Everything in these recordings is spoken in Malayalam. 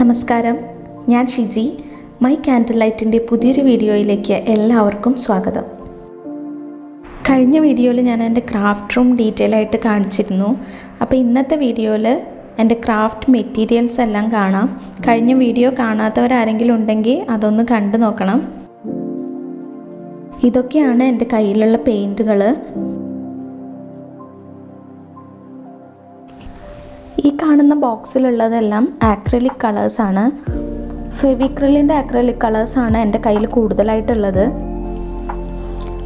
നമസ്കാരം. ഞാൻ ഷിജി. മൈ ക്യാൻഡിൽ ലൈറ്റിന്റെ പുതിയൊരു വീഡിയോയിലേക്ക് എല്ലാവർക്കും സ്വാഗതം. കഴിഞ്ഞ വീഡിയോയിൽ ഞാൻ എന്റെ ക്രാഫ്റ്റ് റൂം ഡീറ്റെയിൽ ആയിട്ട് കാണിച്ചിരുന്നു. അപ്പോൾ ഇന്നത്തെ വീഡിയോയിൽ എന്റെ ക്രാഫ്റ്റ് മെറ്റീരിയൽസ് എല്ലാം കാണാം. കഴിഞ്ഞ വീഡിയോ കാണാത്തവരാരെങ്കിലും ഉണ്ടെങ്കിൽ അതൊന്ന് കണ്ടു നോക്കണം. ഇതൊക്കെയാണ് എന്റെ കയ്യിലുള്ള പെയിന്റുകൾ. ഈ കാണുന്ന ബോക്സിലുള്ളതെല്ലാം ആക്രലിക് കളേഴ്സാണ് ഫെവിക്രലിന്റെ ആക്രലിക് കളേഴ്സാണ് എന്റെ കയ്യിൽ കൂടുതലായിട്ടുള്ളത്.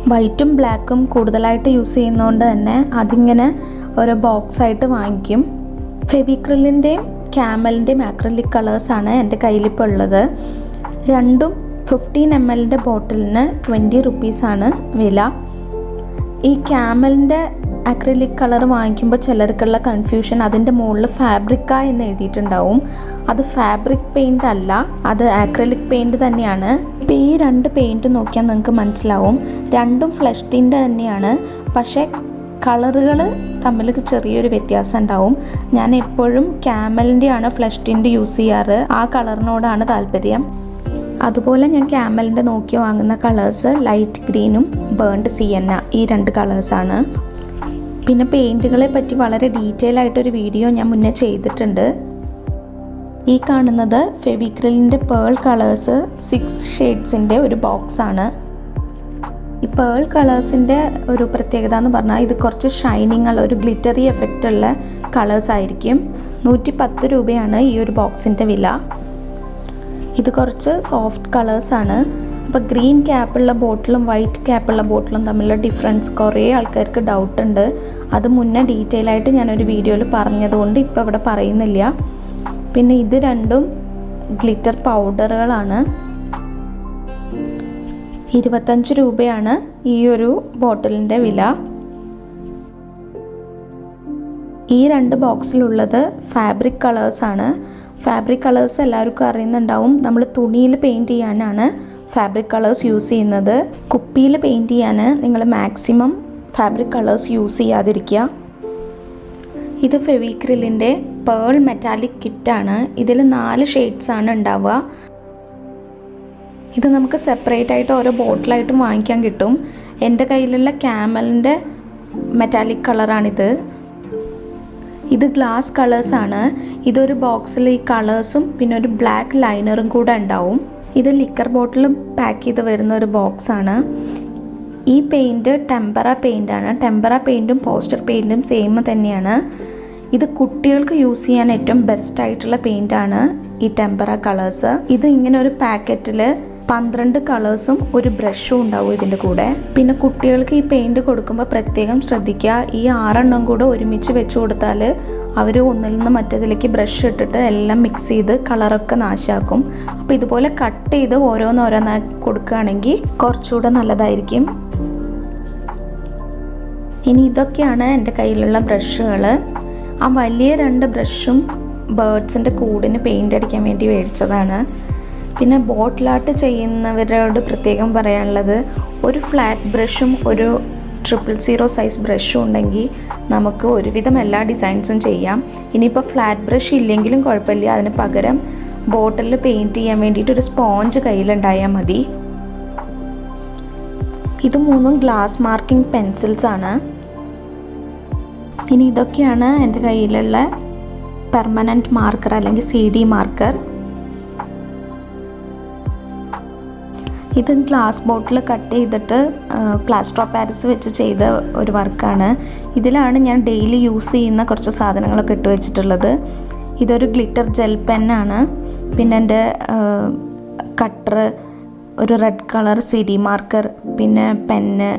വൈറ്റും ബ്ലാക്കും കൂടുതലായിട്ട് യൂസ് ചെയ്യുന്നതുകൊണ്ട് തന്നെ അതിങ്ങനെ ഒരു ബോക്സായിട്ട് വാങ്ങിക്കും. ഫെവിക്രലിന്റെയും ക്യാമലിന്റെയും ആക്രലിക് കളേഴ്സാണ് എന്റെ കയ്യിലിപ്പോൾ ഉള്ളത്. രണ്ടും ഫിഫ്റ്റീൻ എം എല്ലിന്റെ ബോട്ടിലിന് ട്വന്റി റുപ്പീസാണ് വില. ഈ ക്യാമലിന്റെ അക്രിലിക് കളർ വാങ്ങിക്കുമ്പോൾ ചിലർക്കുള്ള കൺഫ്യൂഷൻ അതിന്റെ മുകളിൽ ഫാബ്രിക്ക എന്ന് എഴുതിയിട്ടുണ്ടാവും. അത് ഫാബ്രിക് പെയിന്റ് അല്ല അത് ആക്രിലിക് പെയിന്റ് തന്നെയാണ്. ഇപ്പോൾ ഈ രണ്ട് പെയിന്റ് നോക്കിയാൽ നിങ്ങൾക്ക് മനസ്സിലാവും. രണ്ടും ഫ്ലഷ് ടിന്റെ തന്നെയാണ്. പക്ഷേ കളറുകൾ തമ്മിൽ ചെറിയൊരു വ്യത്യാസം ഉണ്ടാവും. ഞാൻ എപ്പോഴും ക്യാമലിന്റെ ആണ് യൂസ് ചെയ്യാറ്. ആ കളറിനോടാണ് താല്പര്യം. അതുപോലെ ഞാൻ ക്യാമലിന്റെ നോക്കി വാങ്ങുന്ന കളേഴ്സ് ലൈറ്റ് ഗ്രീനും ബേൺഡ് സിയന്ന ഈ രണ്ട് കളേഴ്സാണ് പിന്നെ പെയിന്റുകളെ പറ്റി വളരെ ഡീറ്റെയിൽ ആയിട്ടൊരു വീഡിയോ ഞാൻ മുന്നേ ചെയ്തിട്ടുണ്ട്. ഈ കാണുന്നത് ഫെവിക്രിലിന്റെ പേൾ കളേഴ്സ് സിക്സ് ഷെയ്ഡ്സിന്റെ ഒരു ബോക്സാണ് ഈ പേൾ കളേഴ്സിന്റെ ഒരു പ്രത്യേകത എന്ന് പറഞ്ഞാൽ ഇത് കുറച്ച് ഷൈനിങ് ഉള്ള ഒരു ഗ്ലിറ്ററി എഫക്റ്റ് ഉള്ള കളേഴ്സ് ആയിരിക്കും. നൂറ്റി പത്ത് രൂപയാണ് ഈ ഒരു ബോക്സിന്റെ വില. ഇത് കുറച്ച് സോഫ്റ്റ് കളേഴ്സാണ് അപ്പോൾ ഗ്രീൻ ക്യാപ്പുള്ള ബോട്ടിലും വൈറ്റ് ക്യാപ്പുള്ള ബോട്ടിലും തമ്മിലുള്ള ഡിഫറൻസ് കുറേ ആൾക്കാർക്ക് ഡൗട്ട് ഉണ്ട്. അത് മുന്നേ ഡീറ്റെയിൽ ആയിട്ട് ഞാനൊരു വീഡിയോയിൽ പറഞ്ഞതുകൊണ്ട് ഇപ്പോൾ ഇവിടെ പറയുന്നില്ല. പിന്നെ ഇത് രണ്ടും ഗ്ലിറ്റർ പൗഡറുകളാണ് ഇരുപത്തഞ്ച് രൂപയാണ് ഈ ഒരു ബോട്ടിലിന്റെ വില. ഈ രണ്ട് ബോക്സിലുള്ളത് ഫാബ്രിക് കളേഴ്സാണ് ഫാബ്രിക് കളേഴ്സ് എല്ലാവർക്കും അറിയുന്നുണ്ടാവും. നമ്മൾ തുണിയിൽ പെയിന്റ് ചെയ്യാനാണ് ഫാബ്രിക് കളേഴ്സ് യൂസ് ചെയ്യുന്നത് കുപ്പിയിൽ പെയിന്റ് ചെയ്യാൻ നിങ്ങൾ മാക്സിമം ഫാബ്രിക് കളേഴ്സ് യൂസ് ചെയ്യാതിരിക്കുക. ഇത് ഫെവിക്രിലിന്റെ പേൾ മെറ്റാലിക് കിറ്റാണ് ഇതിൽ നാല് ഷെയ്ഡ്സ് ആണ് ഉണ്ടാവുക. ഇത് നമുക്ക് സെപ്പറേറ്റ് ആയിട്ട് ഓരോ ബോട്ടിലായിട്ടും വാങ്ങിക്കാൻ കിട്ടും. എന്റെ കയ്യിലുള്ള ക്യാമലിന്റെ മെറ്റാലിക് കളറാണിത് ഇത് ഗ്ലാസ് കളേഴ്സാണ് ഇതൊരു ബോക്സിൽ ഈ കളേഴ്സും പിന്നെ ഒരു ബ്ലാക്ക് ലൈനറും കൂടെ ഉണ്ടാവും. ഇത് ലിക്കർ ബോട്ടിൽ പാക്ക് ചെയ്ത് വരുന്ന ഒരു ബോക്സാണ് ഈ പെയിന്റ് ടെമ്പറ പെയിന്റാണ് ടെമ്പറ പെയിന്റും പോസ്റ്റർ പെയിന്റും സെയിം തന്നെയാണ്. ഇത് കുട്ടികൾക്ക് യൂസ് ചെയ്യാൻ ഏറ്റവും ബെസ്റ്റ് ആയിട്ടുള്ള പെയിന്റാണ് ഈ ടെമ്പറ കളേഴ്സ് ഇത് ഇങ്ങനെ ഒരു പാക്കറ്റിൽ പന്ത്രണ്ട് കളേഴ്സും ഒരു ബ്രഷും ഉണ്ടാവും ഇതിന്റെ കൂടെ. പിന്നെ കുട്ടികൾക്ക് ഈ പെയിന്റ് കൊടുക്കുമ്പോൾ പ്രത്യേകം ശ്രദ്ധിക്കുക. ഈ ആറെണ്ണം കൂടെ ഒരുമിച്ച് വെച്ച് കൊടുത്താൽ അവർ ഒന്നിൽ നിന്ന് മറ്റേതിലേക്ക് ബ്രഷ് ഇട്ടിട്ട് എല്ലാം മിക്സ് ചെയ്ത് കളറൊക്കെ നാശാക്കും. അപ്പോൾ ഇതുപോലെ കട്ട് ചെയ്ത് ഓരോന്നോരോന്നാക്കി കൊടുക്കുകയാണെങ്കിൽ കുറച്ചുകൂടെ നല്ലതായിരിക്കും. ഇനി ഇതൊക്കെയാണ് എന്റെ കയ്യിലുള്ള ബ്രഷുകൾ ആ വലിയ രണ്ട് ബ്രഷും ബേർഡ്സിന്റെ കൂടിന് പെയിന്റ് അടിക്കാൻ വേണ്ടി മേടിച്ചതാണ്. പിന്നെ ബോട്ടിലാട്ട് ചെയ്യുന്നവരോട് പ്രത്യേകം പറയാനുള്ളത് ഒരു ഫ്ലാറ്റ് ബ്രഷും ഒരു ട്രിപ്പിൾ സീറോ സൈസ് ബ്രഷും ഉണ്ടെങ്കിൽ നമുക്ക് ഒരുവിധം എല്ലാ ഡിസൈൻസും ചെയ്യാം. ഇനിയിപ്പോൾ ഫ്ലാറ്റ് ബ്രഷ് ഇല്ലെങ്കിലും കുഴപ്പമില്ല. അതിന് പകരം ബോട്ടിലിൽ പെയിന്റ് ചെയ്യാൻ വേണ്ടിയിട്ട് ഒരു സ്പോഞ്ച് കയ്യിലുണ്ടായാൽ മതി. ഇത് മൂന്നും ഗ്ലാസ് മാർക്കിംഗ് പെൻസിൽസ് ആണ്. ഇനി ഇതൊക്കെയാണ് എന്റെ കയ്യിലുള്ള പെർമനന്റ് മാർക്കർ അല്ലെങ്കിൽ സി ഡി മാർക്കർ ഇത് ഗ്ലാസ് ബോട്ടിൽ കട്ട് ചെയ്തിട്ട് പ്ലാസ്റ്റർ ഓഫ് പാരിസ് വെച്ച് ചെയ്ത ഒരു വർക്കാണ്. ഇതിലാണ് ഞാൻ ഡെയിലി യൂസ് ചെയ്യുന്ന കുറച്ച് സാധനങ്ങളൊക്കെ ഇട്ട് വെച്ചിട്ടുള്ളത്. ഇതൊരു ഗ്ലിറ്റർ ജെൽ പെന്നാണ് പിന്നെ എന്റെ കട്ടർ ഒരു red colour C D marker പിന്നെ പെന്ന്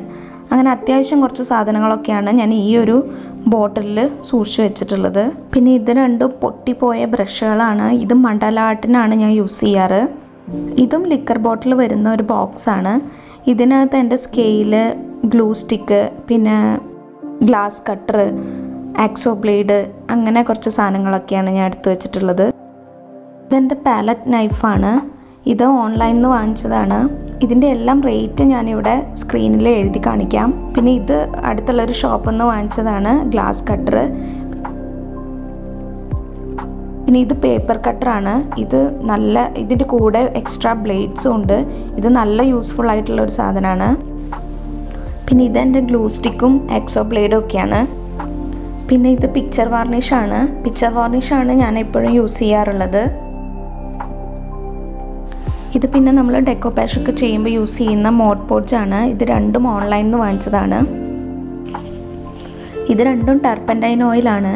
അങ്ങനെ അത്യാവശ്യം കുറച്ച് സാധനങ്ങളൊക്കെയാണ് ഞാൻ ഈ ഒരു ബോട്ടിലിൽ സൂക്ഷിച്ചു വെച്ചിട്ടുള്ളത്. പിന്നെ ഇത് രണ്ടും പൊട്ടിപ്പോയ ബ്രഷുകളാണ്. ഇത് മണ്ഡല ആർട്ടിനാണ് ഞാൻ യൂസ് ചെയ്യാറ്. ഇതും ലിക്കർ ബോട്ടിൽ വരുന്ന ഒരു ബോക്സാണ് ഇതിനകത്ത് എന്റെ സ്കെയിൽ ഗ്ലൂ സ്റ്റിക്ക് പിന്നെ ഗ്ലാസ് കട്ടർ ആക്സോ ബ്ലേഡ് അങ്ങനെ കുറച്ച് സാധനങ്ങളൊക്കെയാണ് ഞാൻ എടുത്തു വെച്ചിട്ടുള്ളത്. ഇതെന്റെ പാലറ്റ് നൈഫാണ് ഇത് ഓൺലൈനിൽ നിന്ന് വാങ്ങിച്ചതാണ്. ഇതിന്റെ എല്ലാം റേറ്റ് ഞാനിവിടെ സ്ക്രീനിൽ എഴുതി കാണിക്കാം. പിന്നെ ഇത് അടുത്തുള്ളൊരു ഷോപ്പിൽ നിന്ന് വാങ്ങിച്ചതാണ് ഗ്ലാസ് കട്ടർ പിന്നെ ഇത് പേപ്പർ കട്ടറാണ് ഇത് നല്ല ഇതിന്റെ കൂടെ എക്സ്ട്രാ ബ്ലേഡ്സും ഉണ്ട്. ഇത് നല്ല യൂസ്ഫുൾ ആയിട്ടുള്ള ഒരു സാധനമാണ്. പിന്നെ ഇതെന്റെ ഗ്ലൂ സ്റ്റിക്കും എക്സോ ബ്ലേഡും ഒക്കെയാണ്. പിന്നെ ഇത് പിക്ചർ വാർണിഷാണ് പിക്ചർ വാർണിഷാണ് ഞാൻ എപ്പോഴും യൂസ് ചെയ്യാറുള്ളത്. ഇത് പിന്നെ നമ്മൾ ഡെക്കോ പാഷൊക്കെ ചെയ്യുമ്പോൾ യൂസ് ചെയ്യുന്ന മോഡ് പോഡ്ജാണ് ഇത് രണ്ടും ഓൺലൈനിൽ നിന്ന് വാങ്ങിച്ചതാണ്. ഇത് രണ്ടും ടർപ്പന്റൈൻ ഓയിലാണ്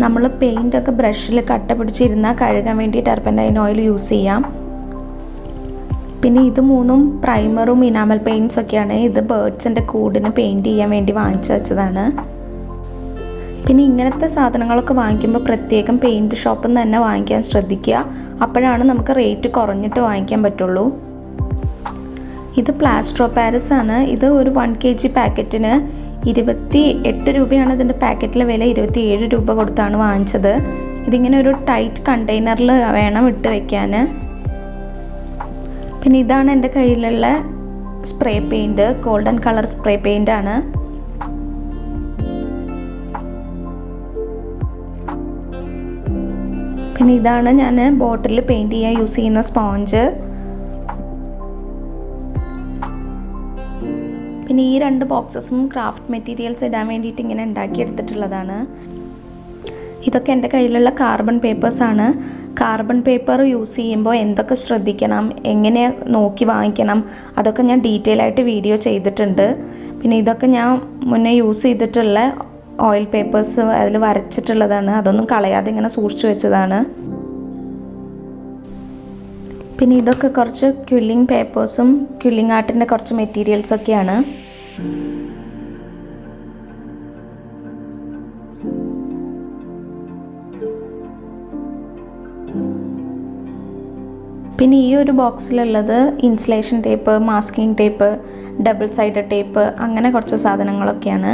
നമ്മൾ പെയിന്റൊക്കെ ബ്രഷിൽ കട്ട പിടിച്ചിരുന്നാൽ കഴുകാൻ വേണ്ടി ടർപ്പന്റൈൻ ഓയിൽ യൂസ് ചെയ്യാം. പിന്നെ ഇത് മൂന്നും പ്രൈമറും ഇനാമൽ പെയിന്റ്സ് ഒക്കെയാണ്. ഇത് ബേർഡ്സിന്റെ കൂടിന് പെയിന്റ് ചെയ്യാൻ വേണ്ടി വാങ്ങിച്ചു വെച്ചതാണ്. പിന്നെ ഇങ്ങനത്തെ സാധനങ്ങളൊക്കെ വാങ്ങിക്കുമ്പോൾ പ്രത്യേകം പെയിന്റ് ഷോപ്പിൽ നിന്ന് തന്നെ വാങ്ങിക്കാൻ ശ്രദ്ധിക്കുക. അപ്പോഴാണ് നമുക്ക് റേറ്റ് കുറഞ്ഞിട്ട് വാങ്ങിക്കാൻ പറ്റുള്ളൂ. ഇത് പ്ലാസ്റ്റർ പാരിസ് ആണ്. ഇത് ഒരു വൺ കെ ജി പാക്കറ്റിന് ഇരുപത്തി എട്ട് രൂപയാണ് ഇതിന്റെ പാക്കറ്റിലെ വില. ഇരുപത്തി ഏഴ് രൂപ കൊടുത്താണ് വാങ്ങിച്ചത്. ഇതിങ്ങനെ ഒരു ടൈറ്റ് കണ്ടെയ്നറിൽ വേണം ഇട്ട് വയ്ക്കാൻ പിന്നെ ഇതാണ് എന്റെ കയ്യിലുള്ള spray paint golden colour spray paint ആണ്. പിന്നെ ഇതാണ് ഞാൻ ബോട്ടിൽ പെയിന്റ് ചെയ്യാൻ യൂസ് ചെയ്യുന്ന സ്പോഞ്ച് പിന്നെ ഈ രണ്ട് ബോക്സസും ക്രാഫ്റ്റ് മെറ്റീരിയൽസ് ഇടാൻ വേണ്ടിയിട്ട് ഇങ്ങനെ ഉണ്ടാക്കിയെടുത്തിട്ടുള്ളതാണ്. ഇതൊക്കെ എന്റെ കയ്യിലുള്ള കാർബൺ പേപ്പേഴ്സാണ് കാർബൺ പേപ്പർ യൂസ് ചെയ്യുമ്പോൾ എന്തൊക്കെ ശ്രദ്ധിക്കണം എങ്ങനെ നോക്കി വാങ്ങിക്കണം അതൊക്കെ ഞാൻ ഡീറ്റെയിൽ ആയിട്ട് വീഡിയോ ചെയ്തിട്ടുണ്ട്. പിന്നെ ഇതൊക്കെ ഞാൻ മുന്നേ യൂസ് ചെയ്തിട്ടുള്ള ഓയിൽ പേപ്പേഴ്സ് അതിൽ വരച്ചിട്ടുള്ളതാണ്. അതൊന്നും കളയാതെ ഇങ്ങനെ സൂക്ഷിച്ചു വെച്ചതാണ്. പിന്നെ ഇതൊക്കെ കുറച്ച് ക്യുല്ലിങ് പേപ്പേഴ്സും ക്യുല്ലിങ് ആർട്ടിന്റെ കുറച്ച് മെറ്റീരിയൽസൊക്കെയാണ് പിന്നെ ഈ ഒരു ബോക്സിലുള്ളത് insulation tape masking tape double side tape അങ്ങനെ കുറച്ച് സാധനങ്ങളൊക്കെയാണ്.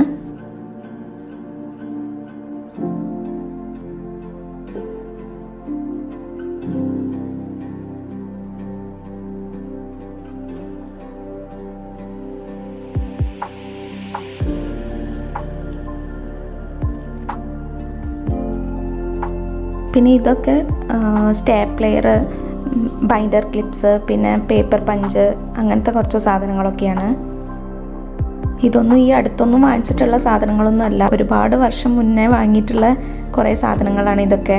പിന്നെ ഇതൊക്കെ സ്റ്റാപ്ലെയർ ബൈൻഡർ ക്ലിപ്സ് പിന്നെ പേപ്പർ പഞ്ച് അങ്ങനത്തെ കുറച്ച് സാധനങ്ങളൊക്കെയാണ്. ഇതൊന്നും ഈ അടുത്തൊന്നും വാങ്ങിച്ചിട്ടുള്ള സാധനങ്ങളൊന്നും അല്ല. ഒരുപാട് വർഷം മുന്നേ വാങ്ങിയിട്ടുള്ള കുറേ സാധനങ്ങളാണ് ഇതൊക്കെ.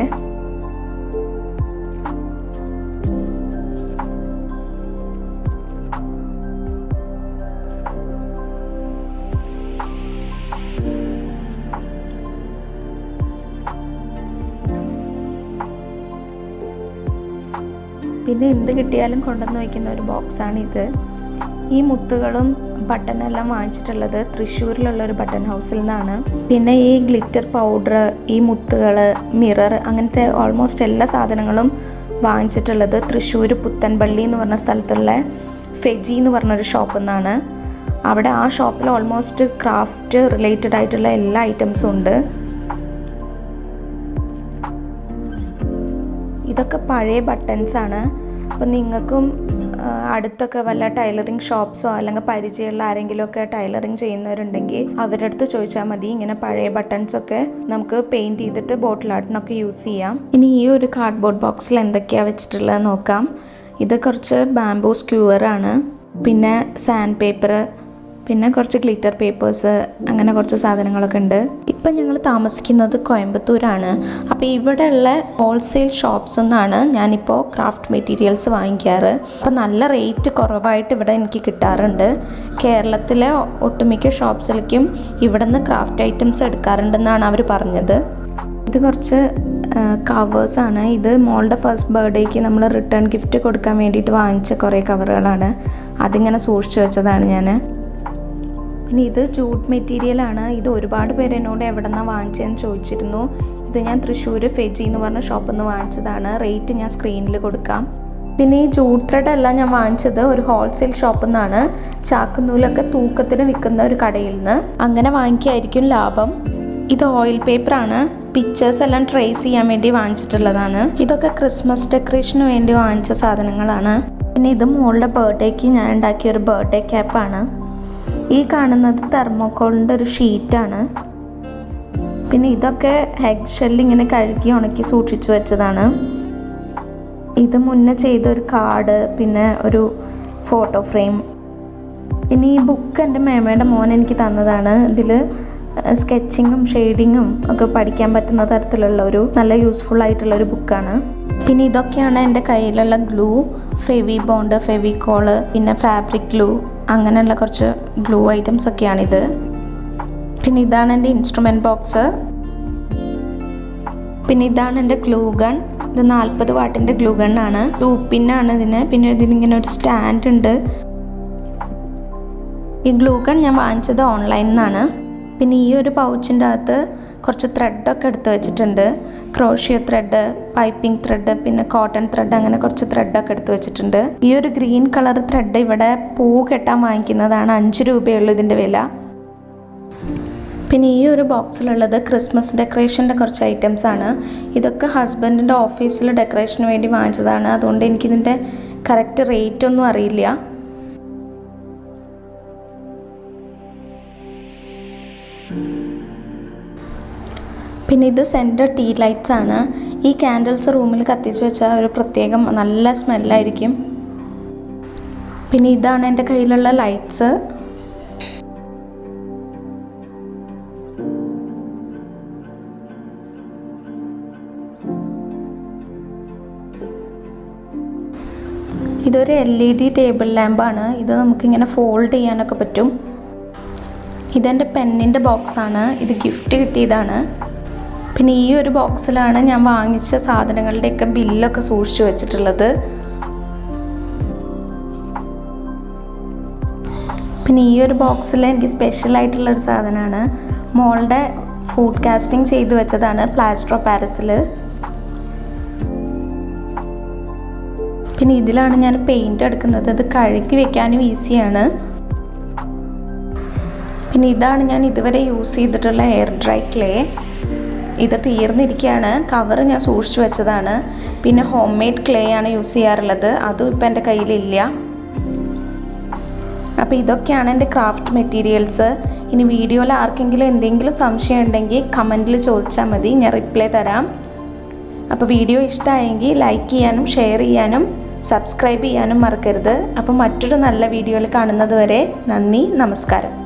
പിന്നെ എന്ത് കിട്ടിയാലും കൊണ്ടുവന്ന് വയ്ക്കുന്ന ഒരു ബോക്സാണ് ഇത് ഈ മുത്തുകളും ബട്ടണെല്ലാം വാങ്ങിച്ചിട്ടുള്ളത് തൃശ്ശൂരിലുള്ള ഒരു ബട്ടൺ ഹൗസിൽ നിന്നാണ്. പിന്നെ ഈ ഗ്ലിറ്റർ പൗഡർ ഈ മുത്തുകൾ മിറർ അങ്ങനത്തെ ഓൾമോസ്റ്റ് എല്ലാ സാധനങ്ങളും വാങ്ങിച്ചിട്ടുള്ളത് തൃശ്ശൂർ പുത്തൻപള്ളി എന്ന് പറഞ്ഞ സ്ഥലത്തുള്ള ഫെജി എന്ന് പറഞ്ഞൊരു ഷോപ്പിൽ നിന്നാണ്. അവിടെ ആ ഷോപ്പിൽ ഓൾമോസ്റ്റ് ക്രാഫ്റ്റ് റിലേറ്റഡ് ആയിട്ടുള്ള എല്ലാ ഐറ്റംസും ഉണ്ട്. ഇതൊക്കെ പഴയ ബട്ടൺസ് ആണ്. അപ്പം നിങ്ങൾക്കും അടുത്തൊക്കെ വല്ല ടൈലറിങ് ഷോപ്സോ അല്ലെങ്കിൽ പരിചയമുള്ള ആരെങ്കിലുമൊക്കെ ടൈലറിങ് ചെയ്യുന്നവരുണ്ടെങ്കിൽ അവരുടെ അടുത്ത് ചോദിച്ചാൽ മതി. ഇങ്ങനെ പഴയ ബട്ടൺസ് ഒക്കെ നമുക്ക് പെയിന്റ് ചെയ്തിട്ട് ബോട്ടിൽ ആർട്ടിനൊക്കെ യൂസ് ചെയ്യാം. ഇനി ഈ ഒരു കാർഡ്ബോർഡ് ബോക്സിൽ എന്തൊക്കെയാണ് വെച്ചിട്ടുള്ളത് നോക്കാം. ഇത് കുറച്ച് ബാംബൂ സ്ക്യൂവർ ആണ്. പിന്നെ സാൻഡ് പേപ്പർ പിന്നെ കുറച്ച് ഗ്ലിറ്റർ പേപ്പേഴ്സ് അങ്ങനെ കുറച്ച് സാധനങ്ങളൊക്കെ ഉണ്ട്. ഇപ്പം ഞങ്ങൾ താമസിക്കുന്നത് കോയമ്പത്തൂരാണ്. അപ്പോൾ ഇവിടെയുള്ള ഹോൾസെയിൽ ഷോപ്സ് നിന്നാണ് ഞാനിപ്പോൾ ക്രാഫ്റ്റ് മെറ്റീരിയൽസ് വാങ്ങിക്കാറ്. അപ്പോൾ നല്ല റേറ്റ് കുറവായിട്ട് ഇവിടെ എനിക്ക് കിട്ടാറുണ്ട്. കേരളത്തിലെ ഒട്ടുമിക്ക ഷോപ്സിലേക്കും ഇവിടെ നിന്ന് ക്രാഫ്റ്റ് ഐറ്റംസ് എടുക്കാറുണ്ടെന്നാണ് അവർ പറഞ്ഞത്. ഇത് കുറച്ച് കവേഴ്സാണ് ഇത് മോളുടെ ഫസ്റ്റ് ബർത്ത്ഡേക്ക് നമ്മൾ റിട്ടേൺ ഗിഫ്റ്റ് കൊടുക്കാൻ വേണ്ടിയിട്ട് വാങ്ങിച്ച കുറേ കവറുകളാണ് അതിങ്ങനെ സൂക്ഷിച്ചു വെച്ചതാണ് ഞാൻ പിന്നെ ഇത് ജൂട്ട് മെറ്റീരിയലാണ് ഇത് ഒരുപാട് പേര് എന്നോട് എവിടെ നിന്നാണ് വാങ്ങിച്ചതെന്ന് ചോദിച്ചിരുന്നു. ഇത് ഞാൻ തൃശ്ശൂർ ഫെജി എന്ന് പറഞ്ഞ ഷോപ്പിൽ നിന്ന് വാങ്ങിച്ചതാണ്. റേറ്റ് ഞാൻ സ്ക്രീനിൽ കൊടുക്കാം. പിന്നെ ഈ ജൂട്ട് ത്രെഡ് അല്ല ഞാൻ വാങ്ങിച്ചത്. ഒരു ഹോൾസെയിൽ ഷോപ്പിൽ നിന്നാണ് ചാക്കുനൂലൊക്കെ തൂക്കത്തിന് വിൽക്കുന്ന ഒരു കടയിൽ നിന്ന് അങ്ങനെ വാങ്ങിക്കായിരിക്കും ലാഭം. ഇത് ഓയിൽ പേപ്പറാണ് പിക്ചേഴ്സ് എല്ലാം ട്രേസ് ചെയ്യാൻ വേണ്ടി വാങ്ങിച്ചിട്ടുള്ളതാണ്. ഇതൊക്കെ ക്രിസ്മസ് ഡെക്കറേഷന് വേണ്ടി വാങ്ങിച്ച സാധനങ്ങളാണ്. പിന്നെ ഇത് മോളുടെ ബർത്ത്ഡേക്ക് ഞാൻ ഉണ്ടാക്കിയ ഒരു ബർത്ത്ഡേ ക്യാപ്പാണ് ഈ കാണുന്നത് തെർമോക്കോളിന്റെ ഒരു ഷീറ്റാണ്. പിന്നെ ഇതൊക്കെ ഹെഗ് ഷെല്ല് ഇങ്ങനെ കഴുകി ഉണക്കി സൂക്ഷിച്ചു വെച്ചതാണ്. ഇത് മുന്നേ ചെയ്ത ഒരു കാർഡ് പിന്നെ ഒരു ഫോട്ടോ ഫ്രെയിം. പിന്നെ ഈ ബുക്ക് എന്റെ മേമയുടെ മോൻ എനിക്ക് തന്നതാണ്. ഇതിൽ സ്കെച്ചിങ്ങും ഷെയ്ഡിങ്ങും ഒക്കെ പഠിക്കാൻ പറ്റുന്ന തരത്തിലുള്ള ഒരു നല്ല യൂസ്ഫുൾ ആയിട്ടുള്ള ഒരു ബുക്കാണ്. പിന്നെ ഇതൊക്കെയാണ് എന്റെ കയ്യിലുള്ള glue Fevi bond Fevicol പിന്നെ ഫാബ്രിക് ഗ്ലൂ. അങ്ങനെയുള്ള കുറച്ച് ഗ്ലൂ ഐറ്റംസ് ഒക്കെയാണിത്. പിന്നെ ഇതാണ് എന്റെ ഇൻസ്ട്രുമെന്റ് ബോക്സ് പിന്നെ ഇതാണ് എന്റെ ഗ്ലൂ ഗൺ ഇത് നാൽപ്പത് വാട്ടിന്റെ ഗ്ലൂ ഗണ്ണാണ് ടൂ പിന്നാണ് ഇതിന്. പിന്നെ ഇതിനിങ്ങനെ ഒരു സ്റ്റാൻഡ് ഉണ്ട്. ഈ ഗ്ലൂ ഗൺ ഞാൻ വാങ്ങിച്ചത് ഓൺലൈനിൽ നിന്നാണ് പിന്നെ ഈ ഒരു പൗച്ചിന്റെ അകത്ത് കുറച്ച് ത്രെഡൊക്കെ എടുത്ത് വെച്ചിട്ടുണ്ട്. ക്രോഷ്യോ ത്രെഡ് പൈപ്പിംഗ് ത്രെഡ് പിന്നെ കോട്ടൺ ത്രെഡ് അങ്ങനെ കുറച്ച് ത്രെഡൊക്കെ എടുത്ത് വെച്ചിട്ടുണ്ട്. ഈ ഒരു ഗ്രീൻ കളർ ത്രെഡ് ഇവിടെ പൂ കെട്ടാൻ വാങ്ങിക്കുന്നതാണ് അഞ്ച് രൂപയുള്ളൂ ഇതിന്റെ വില. പിന്നെ ഈ ഒരു ബോക്സിലുള്ളത് ക്രിസ്മസ് ഡെക്കറേഷന്റെ കുറച്ച് ഐറ്റംസ് ആണ്. ഇതൊക്കെ ഹസ്ബൻഡിന്റെ ഓഫീസിൽ ഡെക്കറേഷന് വേണ്ടി വാങ്ങിച്ചതാണ്. അതുകൊണ്ട് എനിക്കിതിന്റെ കറക്റ്റ് റേറ്റ് ഒന്നും അറിയില്ല. പിന്നെ ഇത് സെന്റർ ടീ ലൈറ്റ്സ് ആണ്. ഈ ക്യാൻഡിൽസ് റൂമിൽ കത്തിച്ച് വെച്ചാൽ ഒരു പ്രത്യേകം നല്ല സ്മെല്ലായിരിക്കും പിന്നെ ഇതാണ് എന്റെ കയ്യിലുള്ള ലൈറ്റ്സ് ഇതൊരു എൽ ഇ ഡി ടേബിൾ ലാമ്പാണ് ഇത് നമുക്കിങ്ങനെ ഫോൾഡ് ചെയ്യാനൊക്കെ പറ്റും. ഇതെന്റെ പെന്നിന്റെ ബോക്സാണ് ഇത് ഗിഫ്റ്റ് കിട്ടിയതാണ്. പിന്നെ ഈ ഒരു ബോക്സിലാണ് ഞാൻ വാങ്ങിച്ച സാധനങ്ങളുടെയൊക്കെ ബില്ലൊക്കെ സൂക്ഷിച്ചു വെച്ചിട്ടുള്ളത്. പിന്നെ ഈ ഒരു ബോക്സിൽ എനിക്ക് ഒരു സാധനമാണ്. മോളുടെ ഫുഡ് കാസ്റ്റിംഗ് ചെയ്ത് വെച്ചതാണ് പ്ലാസ്റ്റർ പാരീസിൽ പിന്നെ ഇതിലാണ് ഞാൻ പെയിന്റ് എടുക്കുന്നത്. അത് കഴുകി വെക്കാനും ഈസിയാണ്. പിന്നെ ഇതാണ് ഞാൻ ഇതുവരെ യൂസ് ചെയ്തിട്ടുള്ള ഹെയർ ഡ്രൈ ക്ലേ ഇത് തീർന്നിരിക്കുകയാണ് കവർ ഞാൻ സൂക്ഷിച്ചു വെച്ചതാണ്. പിന്നെ ഹോം മെയ്ഡ് ക്ലേ ആണ് യൂസ് ചെയ്യാറുള്ളത്. അതും ഇപ്പം എന്റെ കയ്യിലില്ല. അപ്പോൾ ഇതൊക്കെയാണ് എന്റെ ക്രാഫ്റ്റ് മെറ്റീരിയൽസ് ഇനി വീഡിയോയിൽ ആർക്കെങ്കിലും എന്തെങ്കിലും സംശയം ഉണ്ടെങ്കിൽ കമന്റിൽ ചോദിച്ചാൽ മതി. ഞാൻ റിപ്ലൈ തരാം. അപ്പോൾ വീഡിയോ ഇഷ്ടമായെങ്കിൽ ലൈക്ക് ചെയ്യാനും ഷെയർ ചെയ്യാനും സബ്സ്ക്രൈബ് ചെയ്യാനും മറക്കരുത്. അപ്പോൾ മറ്റൊരു നല്ല വീഡിയോയിൽ കാണുന്നത് വരെ നന്ദി നമസ്കാരം.